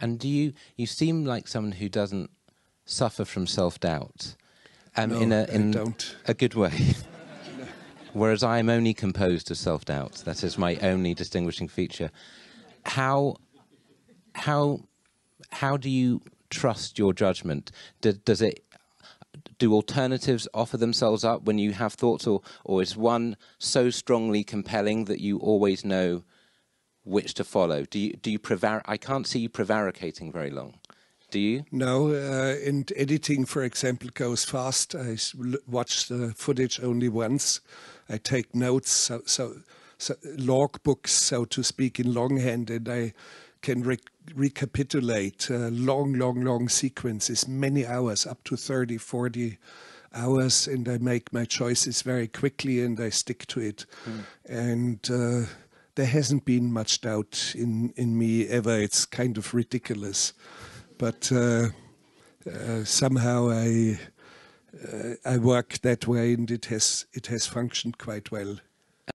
And do you you seem like someone who doesn't suffer from self doubt, um, no, in a in a good way. Whereas I am only composed of self doubt. That is my only distinguishing feature. How how how do you trust your judgment? Do, does it do alternatives offer themselves up when you have thoughts, or or is one so strongly compelling that you always know which to follow? Do you do you prevar- I can't see you prevaricating very long. Do you? No, uh, and editing, for example, goes fast. I watch the footage only once. I take notes, so, so, so log books, so to speak, in longhand, and I can re recapitulate uh, long, long, long sequences, many hours, up to 30, 40 hours, and I make my choices very quickly and I stick to it. Mm. And uh, there hasn't been much doubt in, in me ever. It's kind of ridiculous. But uh, uh somehow I, uh, I work that way and it has, it has functioned quite well.